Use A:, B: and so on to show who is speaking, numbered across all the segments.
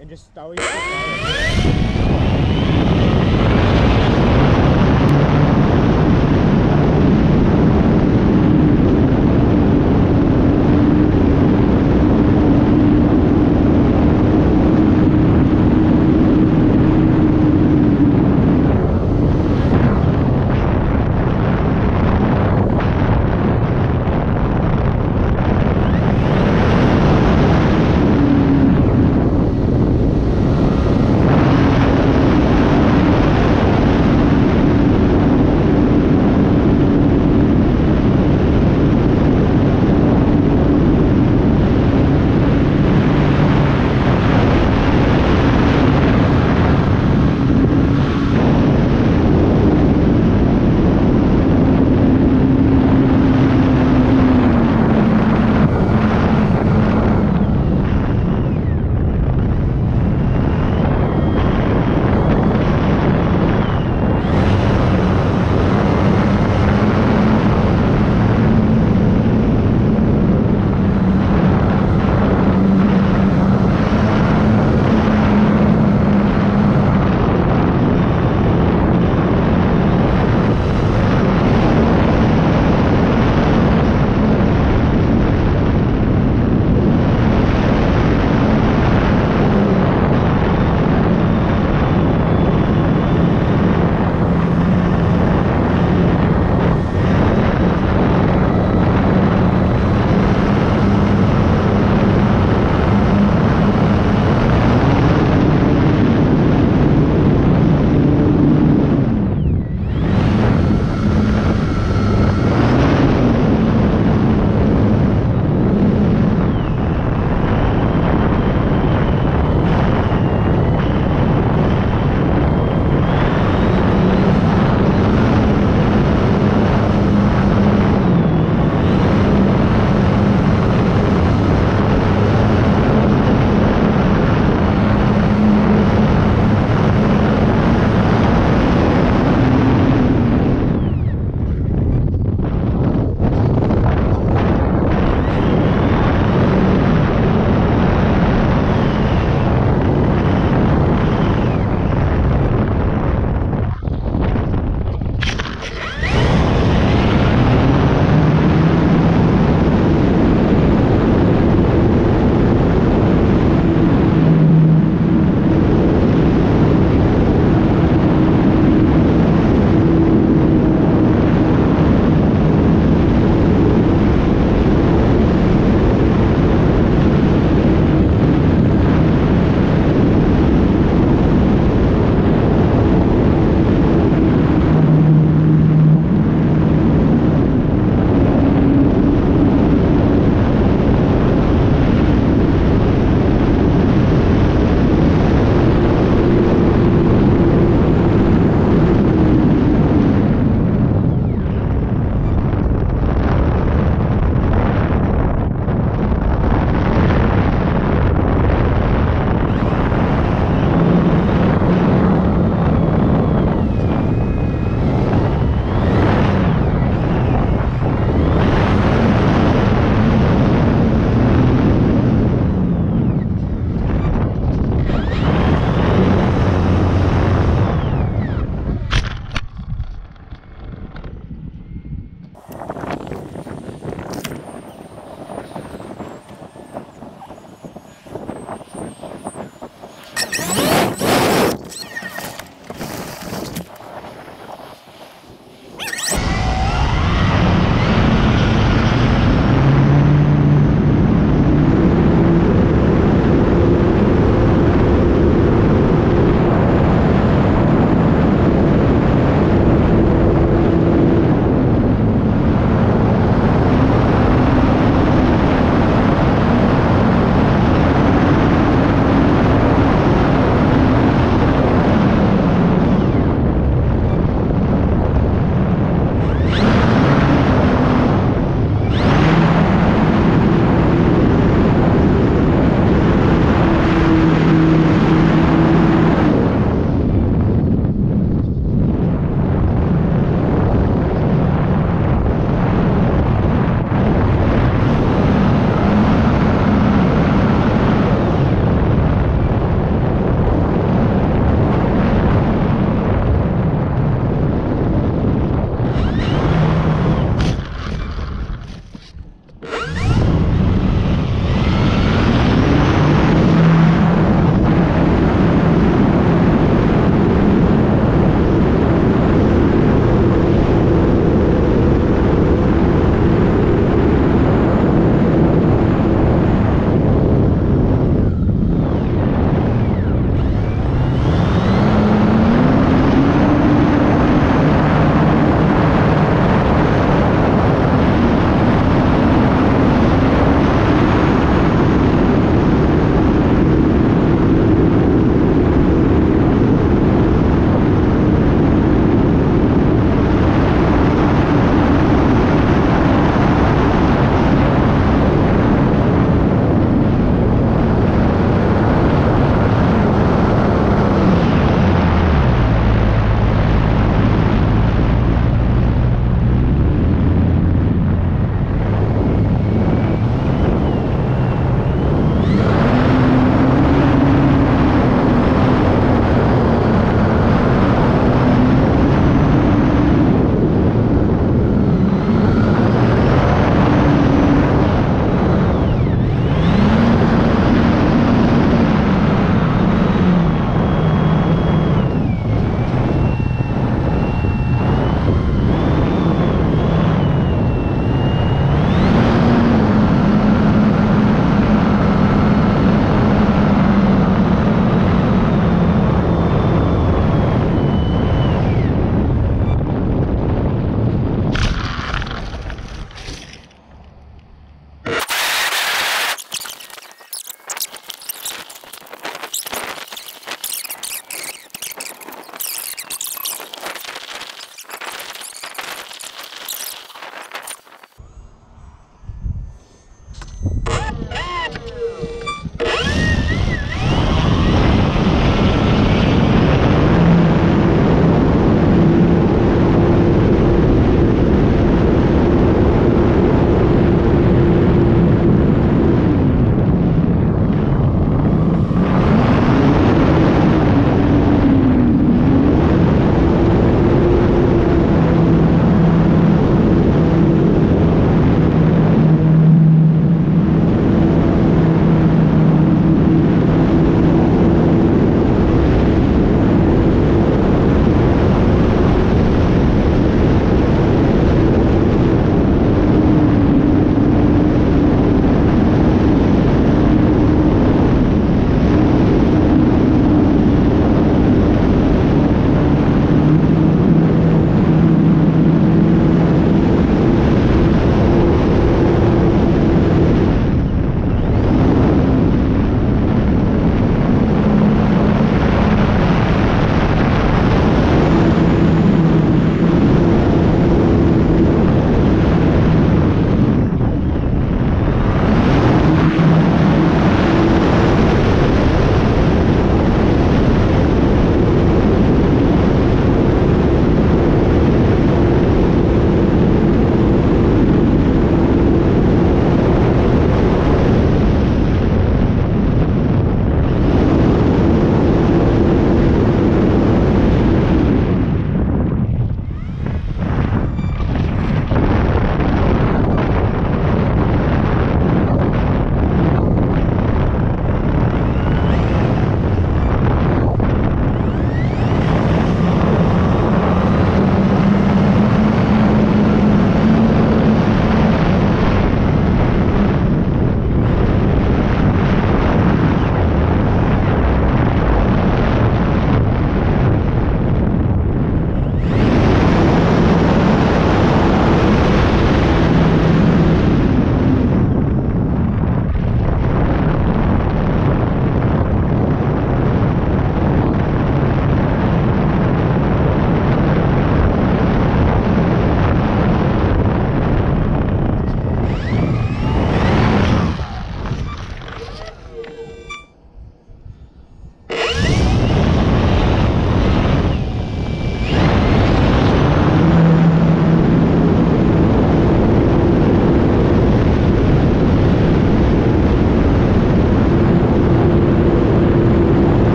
A: and just always.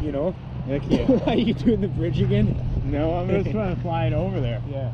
A: You know?
B: Heck yeah.
A: Why are you doing the bridge again?
B: no, I'm just trying to fly it over there.
A: Yeah.